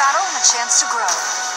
battle and a chance to grow.